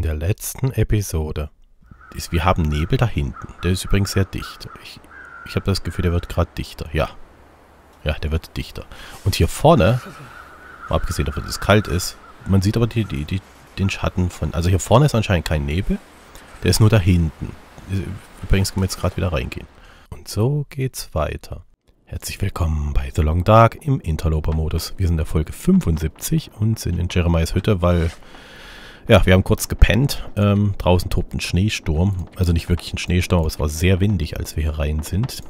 In der letzten Episode ist, wir haben Nebel da hinten. Der ist übrigens sehr dicht. Ich, ich habe das Gefühl, der wird gerade dichter. Ja. Ja, der wird dichter. Und hier vorne, mal abgesehen davon, dass es kalt ist, man sieht aber die, die, die, den Schatten von... Also hier vorne ist anscheinend kein Nebel. Der ist nur da hinten. Übrigens können wir jetzt gerade wieder reingehen. Und so geht's weiter. Herzlich willkommen bei The Long Dark im Interloper-Modus. Wir sind in der Folge 75 und sind in Jeremiahs Hütte, weil... Ja, wir haben kurz gepennt. Ähm, draußen tobt ein Schneesturm. Also nicht wirklich ein Schneesturm, aber es war sehr windig, als wir hier rein sind.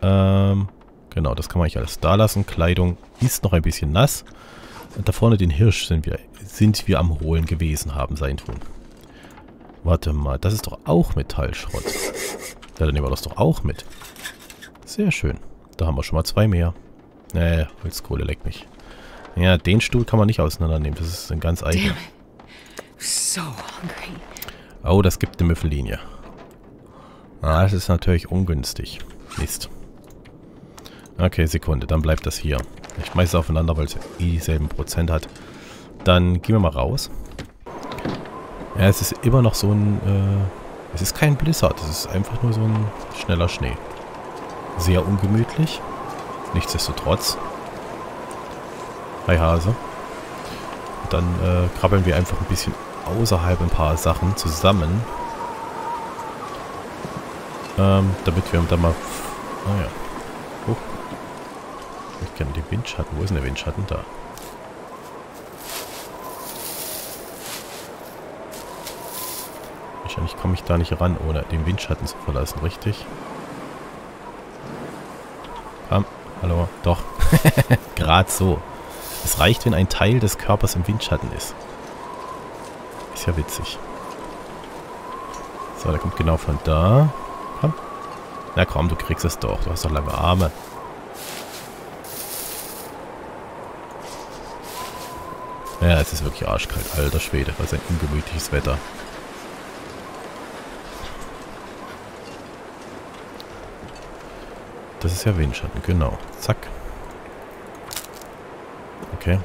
Ähm, genau, das kann man eigentlich alles da lassen. Kleidung ist noch ein bisschen nass. Und da vorne den Hirsch sind wir, sind wir am Holen gewesen haben, sein Tun. Warte mal, das ist doch auch Metallschrott. Ja, dann nehmen wir das doch auch mit. Sehr schön. Da haben wir schon mal zwei mehr. Nee, Holzkohle leckt mich. Ja, den Stuhl kann man nicht auseinandernehmen. Das ist ein ganz eigener. So. Oh, das gibt eine Müffellinie. Ah, das ist natürlich ungünstig. Mist. Okay, Sekunde. Dann bleibt das hier. Ich schmeiße es aufeinander, weil es eh dieselben Prozent hat. Dann gehen wir mal raus. Ja, es ist immer noch so ein... Äh, es ist kein Blizzard. Es ist einfach nur so ein schneller Schnee. Sehr ungemütlich. Nichtsdestotrotz. Hi Hase. Und dann äh, krabbeln wir einfach ein bisschen außerhalb ein paar Sachen zusammen. Ähm, damit wir dann mal... Ah, Hoch. Ich kenne den Windschatten. Wo ist denn der Windschatten? Da. Wahrscheinlich komme ich da nicht ran, ohne den Windschatten zu verlassen, richtig? Komm, hallo, doch. Gerade so. Es reicht, wenn ein Teil des Körpers im Windschatten ist. Ja witzig. So, der kommt genau von da. Komm. Na komm, du kriegst es doch. Du hast doch lange Arme. Ja, es ist wirklich arschkalt. Alter Schwede, was ein ungemütliches Wetter. Das ist ja Windschatten, genau. Zack. Okay.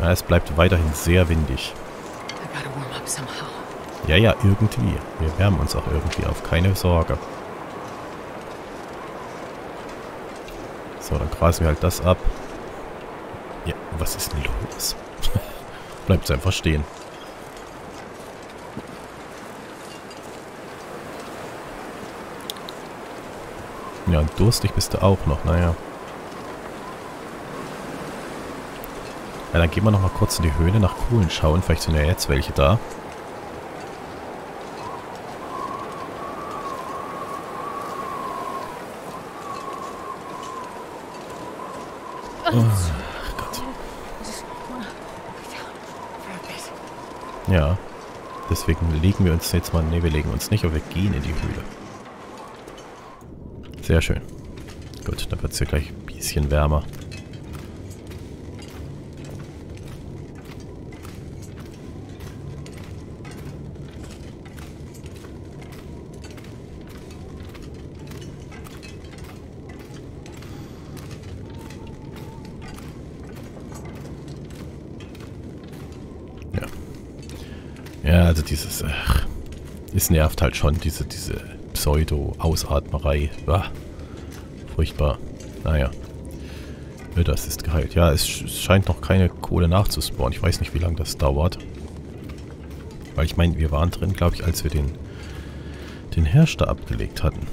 Ja, es bleibt weiterhin sehr windig. Ja, ja, irgendwie. Wir wärmen uns auch irgendwie auf. Keine Sorge. So, dann grasen wir halt das ab. Ja, was ist denn los? bleibt einfach stehen. Ja, und durstig bist du auch noch, naja. Ja, dann gehen wir noch mal kurz in die Höhle nach Kohlen schauen. Vielleicht sind ja jetzt welche da. Oh, Gott. Ja. Deswegen legen wir uns jetzt mal... Ne, wir legen uns nicht, aber wir gehen in die Höhle. Sehr schön. Gut, dann wird es hier gleich ein bisschen wärmer. Ja, also dieses, ach, es nervt halt schon, diese, diese Pseudo-Ausatmerei. Furchtbar. Naja. Das ist geheilt. Ja, es scheint noch keine Kohle nachzuspawnen. Ich weiß nicht, wie lange das dauert. Weil ich meine, wir waren drin, glaube ich, als wir den, den Hirsch da abgelegt hatten.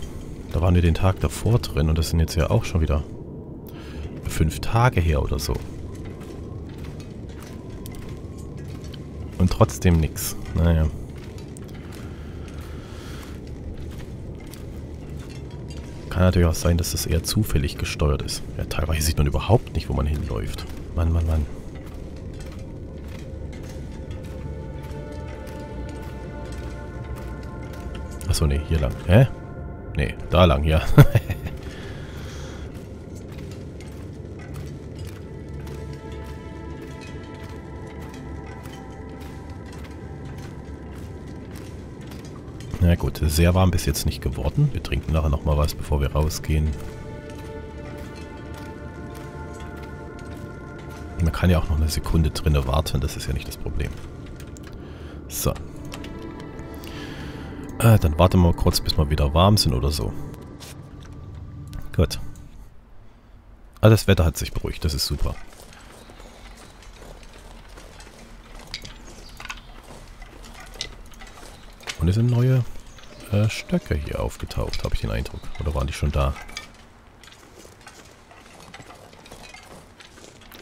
Da waren wir den Tag davor drin und das sind jetzt ja auch schon wieder fünf Tage her oder so. Und trotzdem nichts. Naja. Kann natürlich auch sein, dass das eher zufällig gesteuert ist. Ja, teilweise sieht man überhaupt nicht, wo man hinläuft. Mann, Mann, Mann. Achso, nee, hier lang. Hä? Nee, da lang, ja. Sehr warm bis jetzt nicht geworden. Wir trinken nachher nochmal was, bevor wir rausgehen. kann ja auch noch eine Sekunde drinne warten, das ist ja nicht das Problem. So. Äh, dann warten wir mal kurz, bis wir wieder warm sind oder so. Gut. Ah, das Wetter hat sich beruhigt, das ist super. Und es sind neue äh, Stöcke hier aufgetaucht, habe ich den Eindruck. Oder waren die schon da?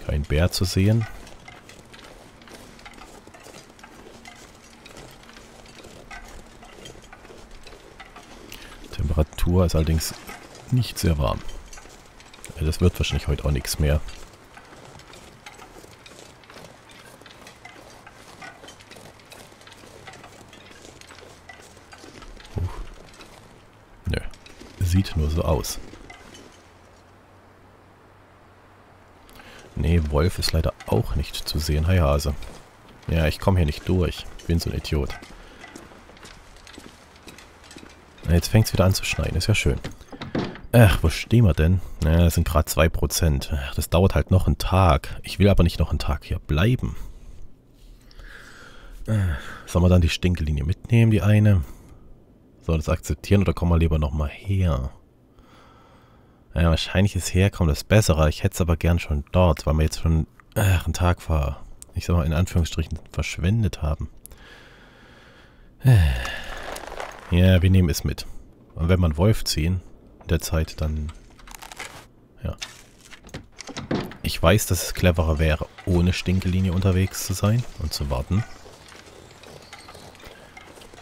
Kein Bär zu sehen. Temperatur ist allerdings nicht sehr warm. Das wird wahrscheinlich heute auch nichts mehr. Nö. Sieht nur so aus. Nee, Wolf ist leider auch nicht zu sehen. Hi Hase. Ja, ich komme hier nicht durch. Bin so ein Idiot. Jetzt fängt es wieder an zu schneien. Ist ja schön. Ach, wo stehen wir denn? Ja, das sind gerade 2%. Ach, das dauert halt noch einen Tag. Ich will aber nicht noch einen Tag hier bleiben. Sollen wir dann die Stinkelinie mitnehmen, die eine? Soll das akzeptieren oder kommen wir lieber nochmal her? Ja, wahrscheinlich ist herkommen das Bessere. Ich hätte es aber gern schon dort, weil wir jetzt schon ach, einen Tag war. Ich sag mal in Anführungsstrichen verschwendet haben. Ja, wir nehmen es mit. Und wenn einen Wolf ziehen, in der Zeit, dann... Ja. Ich weiß, dass es cleverer wäre, ohne Stinkelinie unterwegs zu sein und zu warten.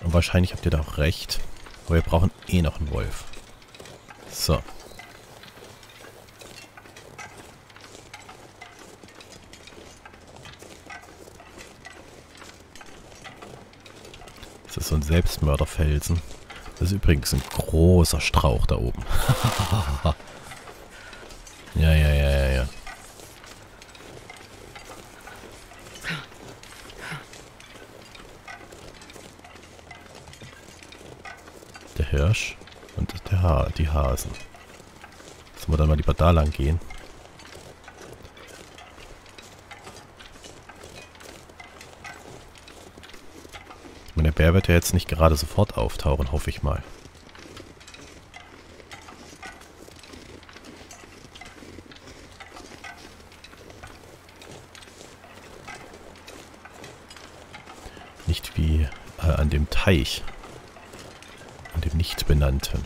Und wahrscheinlich habt ihr da auch recht. Aber wir brauchen eh noch einen Wolf. So. Das ist so ein Selbstmörderfelsen. Das ist übrigens ein großer Strauch da oben. ja, ja, ja. Der Hirsch und der ha die Hasen. Sollen wir dann mal lieber da lang gehen? meine, der Bär wird ja jetzt nicht gerade sofort auftauchen, hoffe ich mal. Nicht wie äh, an dem Teich. Benannten.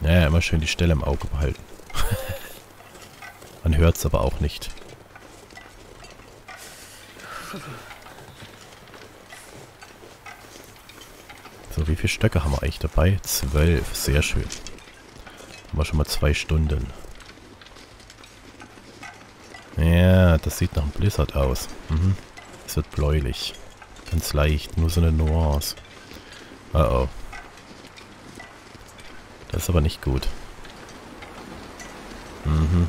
Naja, immer schön die Stelle im Auge behalten. Man hört es aber auch nicht. So, wie viele Stöcke haben wir eigentlich dabei? Zwölf, sehr schön. Haben wir schon mal zwei Stunden. Ja, das sieht nach einem Blizzard aus. Mhm. Es wird bläulich. Ganz leicht, nur so eine Nuance. Oh oh. Das ist aber nicht gut. Mhm.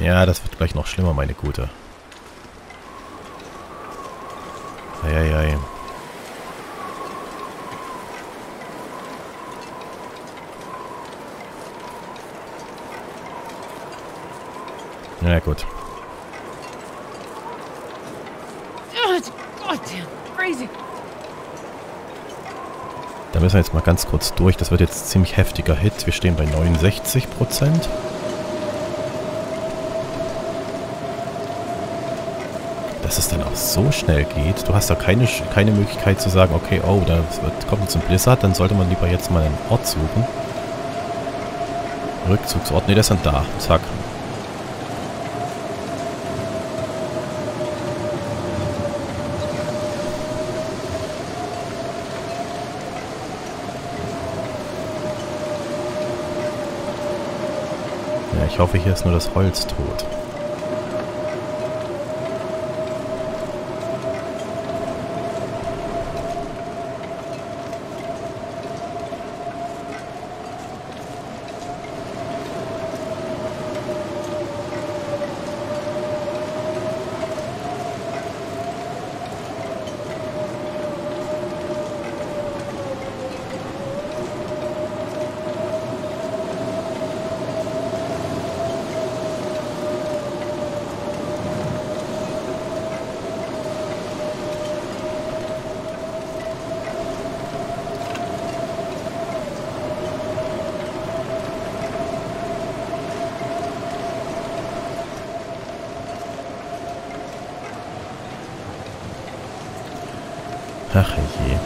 Ja, das wird gleich noch schlimmer, meine Gute. Eieiei. Ja, gut. Da müssen wir jetzt mal ganz kurz durch. Das wird jetzt ziemlich heftiger Hit. Wir stehen bei 69 Prozent. dass es dann auch so schnell geht. Du hast da keine, keine Möglichkeit zu sagen, okay, oh, da kommt jetzt ein Blizzard, dann sollte man lieber jetzt mal einen Ort suchen. Rückzugsort, ne, der ist dann da. Zack. Ich hoffe, hier ist nur das Holz tot. Ach je.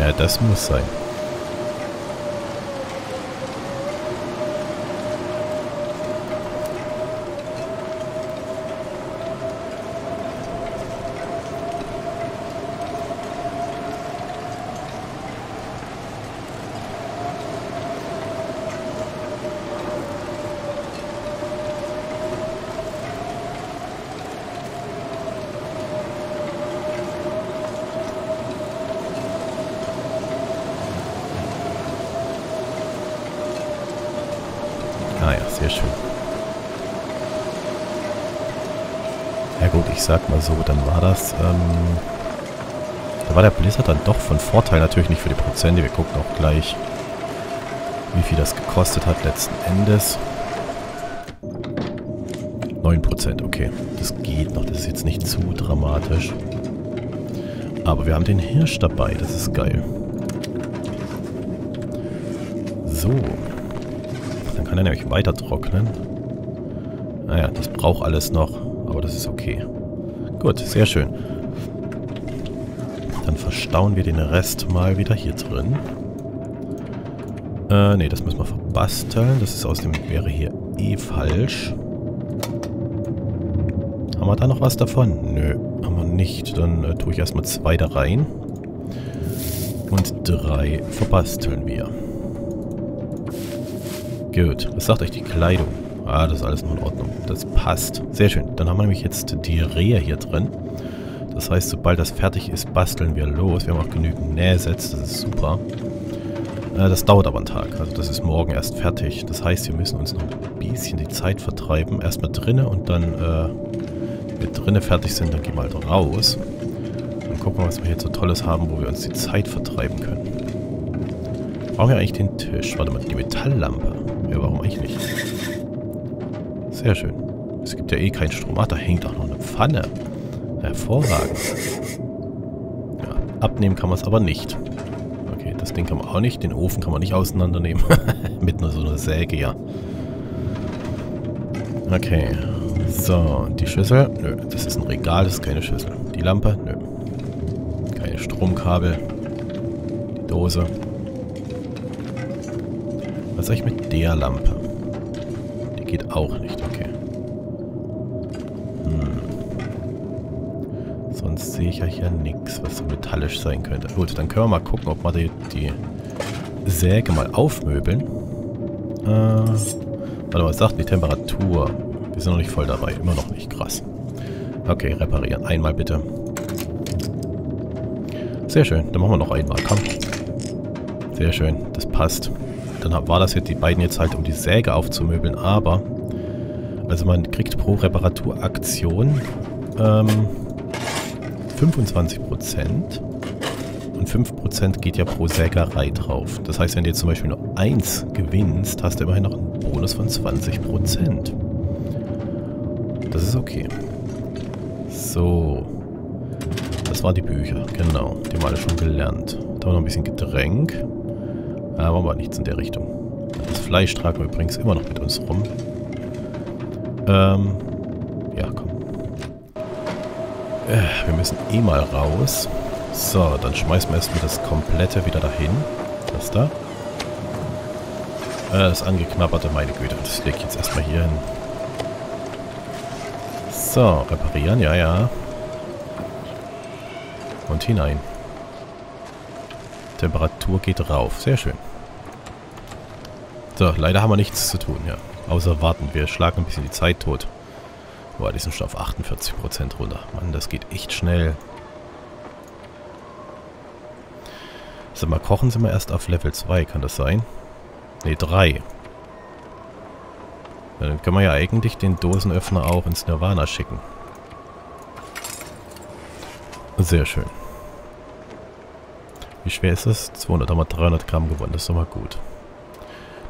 Ja, das muss sein. Ah ja, sehr schön. Ja gut, ich sag mal so, dann war das, ähm, da war der Blizzard dann doch von Vorteil, natürlich nicht für die Prozente. Wir gucken auch gleich, wie viel das gekostet hat letzten Endes. 9%, okay. Das geht noch, das ist jetzt nicht zu dramatisch. Aber wir haben den Hirsch dabei, das ist geil. So. Dann kann er nämlich weiter trocknen. Naja, das braucht alles noch, aber das ist okay. Gut, sehr schön. Dann verstauen wir den Rest mal wieder hier drin. Äh, nee, das müssen wir verbasteln. Das ist aus dem, wäre hier eh falsch. Haben wir da noch was davon? Nö, haben wir nicht. Dann äh, tue ich erstmal zwei da rein. Und drei verbasteln wir. Gut, was sagt euch die Kleidung? Ah, das ist alles noch in Ordnung. Das passt. Sehr schön. Dann haben wir nämlich jetzt die Rehe hier drin. Das heißt, sobald das fertig ist, basteln wir los. Wir haben auch genügend Nähsets, das ist super. Äh, das dauert aber einen Tag. Also das ist morgen erst fertig. Das heißt, wir müssen uns noch ein bisschen die Zeit vertreiben. Erstmal drinnen und dann, äh, wenn wir drinnen fertig sind, dann gehen wir halt raus. Dann gucken was wir hier so Tolles haben, wo wir uns die Zeit vertreiben können. Brauchen wir eigentlich den Tisch? Warte mal, die Metalllampe. Ja, warum eigentlich nicht? Sehr schön. Es gibt ja eh keinen Strom. Ach, da hängt auch noch eine Pfanne. Hervorragend. Ja, abnehmen kann man es aber nicht. Okay, das Ding kann man auch nicht. Den Ofen kann man nicht auseinandernehmen. Mit nur so einer Säge, ja. Okay. So, die Schüssel. Nö, das ist ein Regal, das ist keine Schüssel. Die Lampe. Nö. Keine Stromkabel. Die Dose. Was soll ich mit der Lampe? Die geht auch nicht, okay. Sonst sehe ich ja hier nichts, was so metallisch sein könnte. Gut, dann können wir mal gucken, ob wir die, die Säge mal aufmöbeln. Äh, warte mal, was sagt die Temperatur? Wir sind noch nicht voll dabei. Immer noch nicht. Krass. Okay, reparieren. Einmal bitte. Sehr schön. Dann machen wir noch einmal. Komm. Sehr schön. Das passt. Dann war das jetzt die beiden jetzt halt, um die Säge aufzumöbeln. Aber, also man kriegt pro Reparaturaktion ähm, 25% und 5% geht ja pro Sägerei drauf. Das heißt, wenn du jetzt zum Beispiel nur 1 gewinnst, hast du immerhin noch einen Bonus von 20%. Das ist okay. So. Das waren die Bücher, genau. Die haben alle schon gelernt. Da haben wir noch ein bisschen Getränk. Aber war nichts in der Richtung. Das Fleisch tragen wir übrigens immer noch mit uns rum. Ähm. Äh, wir müssen eh mal raus. So, dann schmeißen wir erstmal das komplette wieder dahin. Das da. Äh, das angeknabberte, meine Güte. Das lege ich jetzt erstmal hier hin. So, reparieren, ja, ja. Und hinein. Temperatur geht rauf. Sehr schön. So, leider haben wir nichts zu tun, ja. Außer warten. Wir schlagen ein bisschen die Zeit tot. Boah, die sind schon auf 48% runter. Mann, das geht echt schnell. Sag mal, kochen sind wir erst auf Level 2, kann das sein? Ne, 3. Dann können wir ja eigentlich den Dosenöffner auch ins Nirvana schicken. Sehr schön. Wie schwer ist das? 200, haben wir 300 Gramm gewonnen, das ist doch mal gut.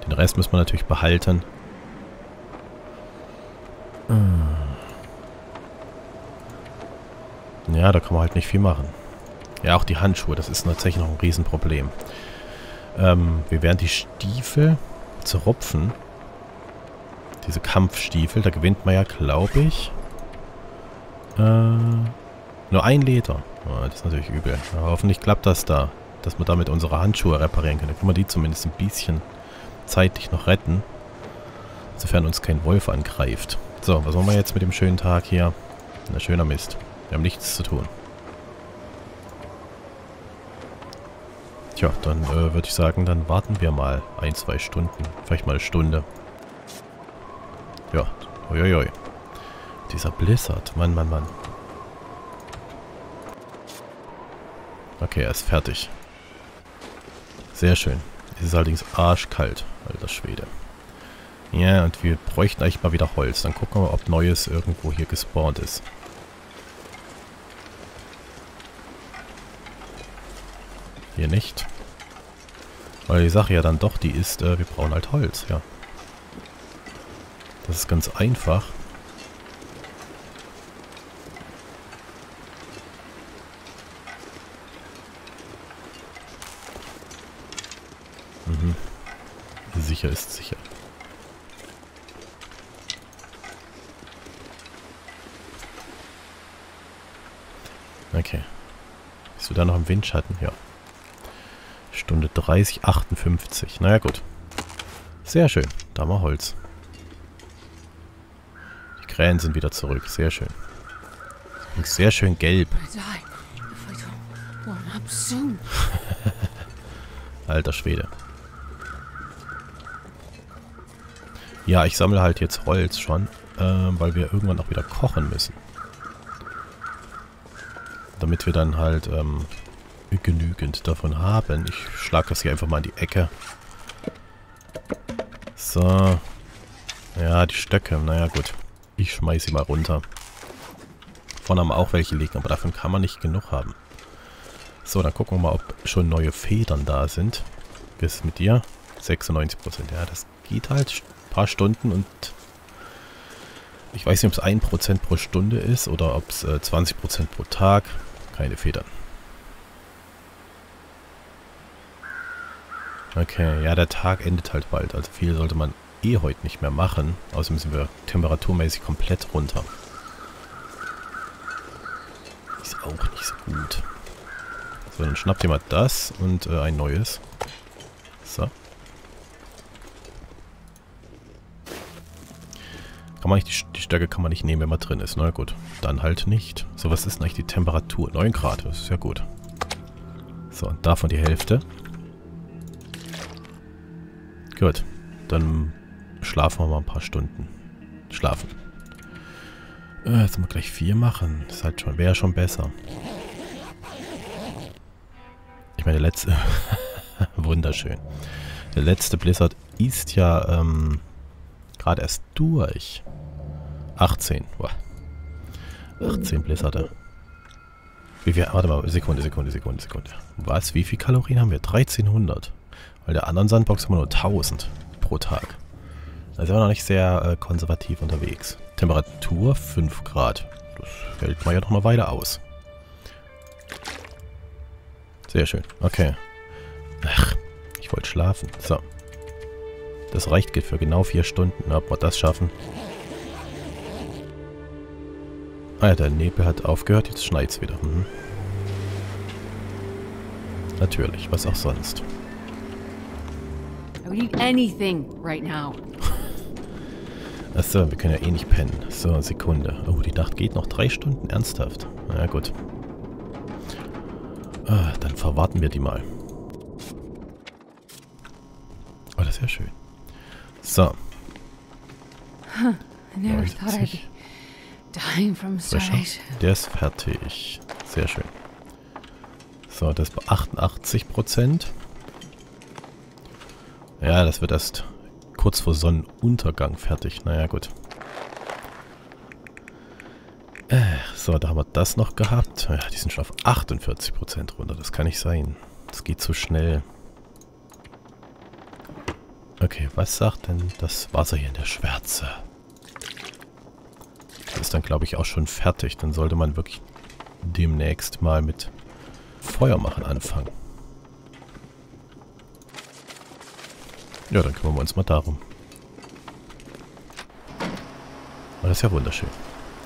Den Rest müssen wir natürlich behalten. Ja, da kann man halt nicht viel machen. Ja, auch die Handschuhe, das ist tatsächlich noch ein Riesenproblem. Ähm, wir werden die Stiefel zerrupfen. diese Kampfstiefel. Da gewinnt man ja, glaube ich, äh, nur ein Liter. Oh, das ist natürlich übel. Aber hoffentlich klappt das da, dass wir damit unsere Handschuhe reparieren können. Dann können wir die zumindest ein bisschen zeitlich noch retten. Sofern uns kein Wolf angreift. So, was machen wir jetzt mit dem schönen Tag hier? Na, schöner Mist. Wir haben nichts zu tun. Tja, dann äh, würde ich sagen, dann warten wir mal ein, zwei Stunden. Vielleicht mal eine Stunde. Ja, uiuiui. Dieser Blizzard. Mann, Mann, Mann. Okay, er ist fertig. Sehr schön. Es ist allerdings arschkalt, alter Schwede. Ja, und wir bräuchten eigentlich mal wieder Holz. Dann gucken wir, ob Neues irgendwo hier gespawnt ist. Hier nicht. Weil die Sache ja dann doch die ist, äh, wir brauchen halt Holz, ja. Das ist ganz einfach. Mhm. Sicher ist sicher. Okay. Bist du da noch im Windschatten? Ja. Stunde 30, 58. Naja, gut. Sehr schön. Da haben wir Holz. Die Krähen sind wieder zurück. Sehr schön. Und sehr schön gelb. Alter Schwede. Ja, ich sammle halt jetzt Holz schon, äh, weil wir irgendwann auch wieder kochen müssen. Damit wir dann halt ähm, genügend davon haben. Ich schlage das hier einfach mal in die Ecke. So. Ja, die Stöcke. Naja, gut. Ich schmeiße sie mal runter. Vorne haben auch welche liegen, aber davon kann man nicht genug haben. So, dann gucken wir mal, ob schon neue Federn da sind. Wie ist mit dir? 96%. Ja, das geht halt ein paar Stunden und ich weiß nicht, ob es 1% pro Stunde ist oder ob es äh, 20% pro Tag. Keine Federn. Okay, ja, der Tag endet halt bald. Also viel sollte man eh heute nicht mehr machen. Außerdem sind wir temperaturmäßig komplett runter. Ist auch nicht so gut. So, dann schnappt ihr mal das und äh, ein neues. So. Kann man nicht, die, Stärke kann man nicht nehmen, wenn man drin ist. Na gut, dann halt nicht. So, was ist denn eigentlich die Temperatur? 9 Grad, das ist ja gut. So, und davon die Hälfte. Gut. Dann schlafen wir mal ein paar Stunden. Schlafen. Äh, jetzt wir gleich vier machen. Das halt schon, wäre schon besser. Ich meine, der letzte... Wunderschön. Der letzte Blizzard ist ja ähm, gerade erst durch. 18. Boah. 18 Blizzarde. Wie viel... Warte mal, Sekunde, Sekunde, Sekunde, Sekunde. Was? Wie viel Kalorien haben wir? 1300. Weil der anderen Sandbox haben wir nur 1000 pro Tag. Da sind wir noch nicht sehr äh, konservativ unterwegs. Temperatur 5 Grad. Das hält man ja noch mal weiter aus. Sehr schön. Okay. Ach, ich wollte schlafen. So. Das reicht für genau 4 Stunden. Ob wir das schaffen. Ah ja, der Nebel hat aufgehört. Jetzt schneit es wieder. Mhm. Natürlich. Was auch sonst. I would eat anything right now. Achso, wir können ja eh nicht pennen. So, Sekunde. Oh, die Nacht geht noch drei Stunden. Ernsthaft. Na ja, gut. Ah, dann verwarten wir die mal. Oh, das ist ja schön. So. Huh, I never thought I'd be dying from starvation. Der ist fertig. Sehr schön. So, das bei 88 Prozent. Ja, das wird erst kurz vor Sonnenuntergang fertig. Naja, gut. Äh, so, da haben wir das noch gehabt. Ja, die sind schon auf 48% runter. Das kann nicht sein. Das geht zu schnell. Okay, was sagt denn das Wasser hier in der Schwärze? Das ist dann, glaube ich, auch schon fertig. Dann sollte man wirklich demnächst mal mit Feuer machen anfangen. Ja, dann kümmern wir uns mal darum. Oh, das ist ja wunderschön.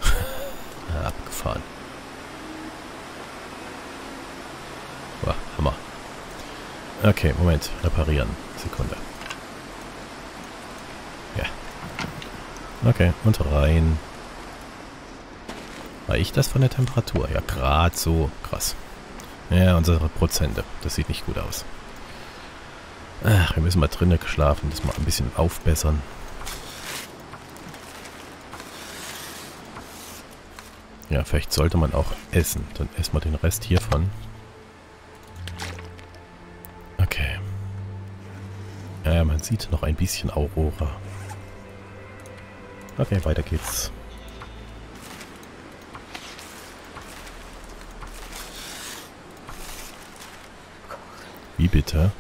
ja, abgefahren. Boah, Hammer. Okay, Moment. Reparieren. Sekunde. Ja. Okay, und rein. War ich das von der Temperatur? Ja, gerade so. Krass. Ja, unsere Prozente. Das sieht nicht gut aus. Ach, wir müssen mal drinnen geschlafen. Das mal ein bisschen aufbessern. Ja, vielleicht sollte man auch essen. Dann essen wir den Rest hiervon. Okay. Ja, man sieht noch ein bisschen Aurora. Okay, weiter geht's. Wie bitte?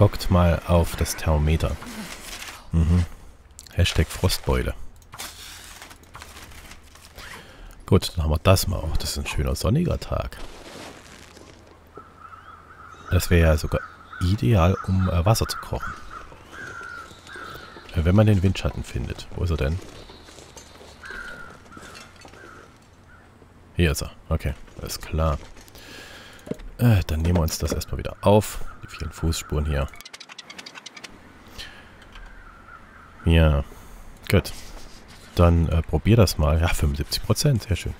Guckt mal auf das Thermometer. Mhm. Hashtag Frostbeule. Gut, dann haben wir das mal auch. Das ist ein schöner sonniger Tag. Das wäre ja sogar ideal, um äh, Wasser zu kochen. Äh, wenn man den Windschatten findet. Wo ist er denn? Hier ist er. Okay, alles klar. Äh, dann nehmen wir uns das erstmal wieder auf. Vielen Fußspuren hier. Ja, gut. Dann äh, probier das mal. Ja, 75 Prozent, sehr schön.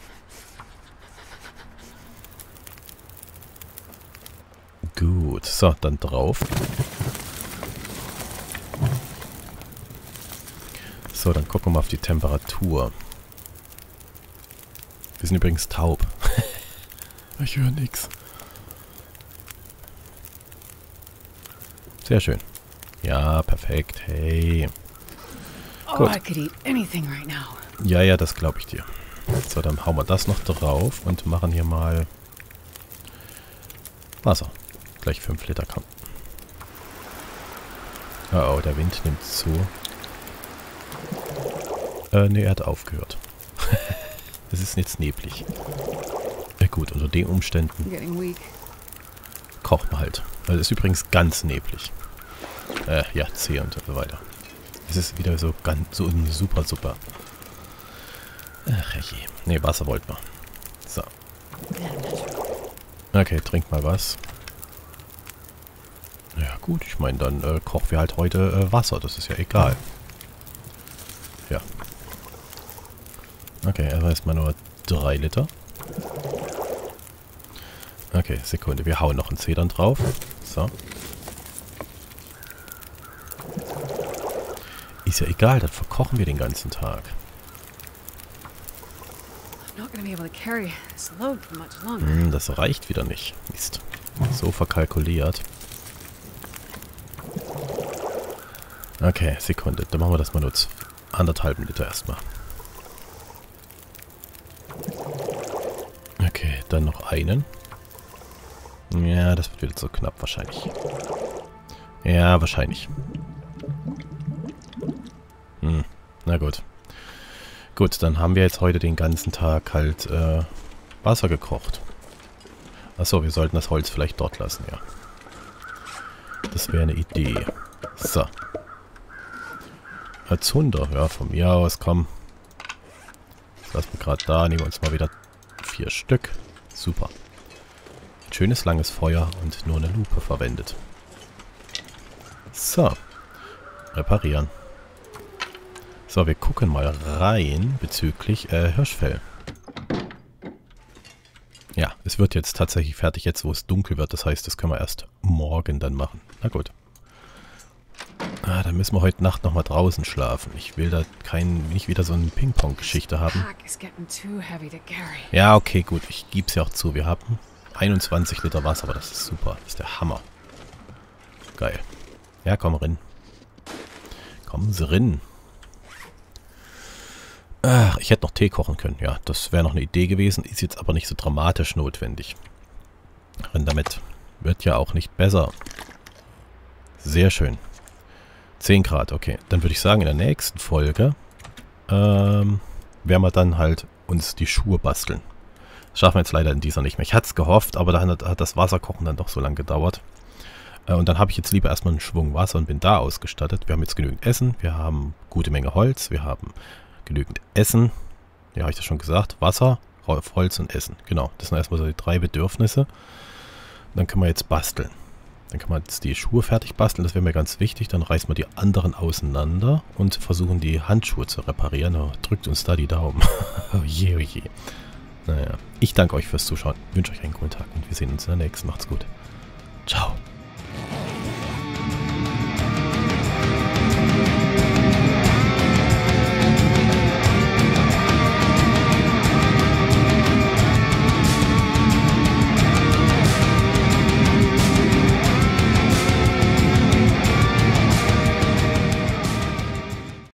Gut, so, dann drauf. So, dann gucken wir mal auf die Temperatur. Wir sind übrigens taub. ich höre nichts. Sehr schön. Ja, perfekt. Hey. Oh, Gut. I could eat anything right now. Ja, ja, das glaube ich dir. So, dann hauen wir das noch drauf und machen hier mal Wasser. Gleich 5 Liter, komm. Oh, oh, der Wind nimmt zu. Äh, ne, er hat aufgehört. es ist jetzt neblig. Ja gut, unter den Umständen kocht man halt. Das ist übrigens ganz neblig. Äh, ja, C und so weiter. Es ist wieder so ganz, so super, super. Ach je. Ne, Wasser wollten wir. So. Okay, trink mal was. Ja gut, ich meine, dann äh, kochen wir halt heute äh, Wasser. Das ist ja egal. Ja. Okay, erstmal nur 3 Liter. Okay, Sekunde. Wir hauen noch einen Zedern drauf. So. Ist ja egal, das verkochen wir den ganzen Tag. Hm, das reicht wieder nicht. Mist. So verkalkuliert. Okay, Sekunde. Dann machen wir das mal nur anderthalb Liter erstmal. Okay, dann noch einen. Ja, das wird wieder zu knapp wahrscheinlich. Ja, wahrscheinlich. Hm, na gut. Gut, dann haben wir jetzt heute den ganzen Tag halt äh, Wasser gekocht. Achso, wir sollten das Holz vielleicht dort lassen, ja. Das wäre eine Idee. So. Als Hunder, ja, von mir aus, komm. Das lassen wir gerade da, nehmen wir uns mal wieder vier Stück. Super. Schönes langes Feuer und nur eine Lupe verwendet. So. Reparieren. So, wir gucken mal rein bezüglich äh, Hirschfell. Ja, es wird jetzt tatsächlich fertig, jetzt wo es dunkel wird. Das heißt, das können wir erst morgen dann machen. Na gut. Ah, dann müssen wir heute Nacht nochmal draußen schlafen. Ich will da kein, nicht wieder so eine Ping-Pong-Geschichte haben. Ja, okay, gut. Ich gebe es ja auch zu. Wir haben 21 Liter Wasser, aber das ist super. Das ist der Hammer. Geil. Ja, komm rein. Kommen Sie rein. Ach, ich hätte noch Tee kochen können. Ja, das wäre noch eine Idee gewesen. Ist jetzt aber nicht so dramatisch notwendig. Und damit wird ja auch nicht besser. Sehr schön. 10 Grad, okay. Dann würde ich sagen, in der nächsten Folge ähm, werden wir dann halt uns die Schuhe basteln. Das schaffen wir jetzt leider in dieser nicht mehr. Ich hatte es gehofft, aber dann hat, hat das Wasserkochen dann doch so lange gedauert. Äh, und dann habe ich jetzt lieber erstmal einen Schwung Wasser und bin da ausgestattet. Wir haben jetzt genügend Essen, wir haben gute Menge Holz, wir haben genügend Essen. Ja, habe ich das schon gesagt. Wasser, Holz und Essen. Genau, das sind erstmal so die drei Bedürfnisse. Und dann können wir jetzt basteln. Dann kann man jetzt die Schuhe fertig basteln, das wäre mir ganz wichtig. Dann reißen wir die anderen auseinander und versuchen die Handschuhe zu reparieren. Oh, drückt uns da die Daumen. oh je, oh je. Naja, ich danke euch fürs Zuschauen, wünsche euch einen guten Tag und wir sehen uns in der nächsten. Macht's gut. Ciao.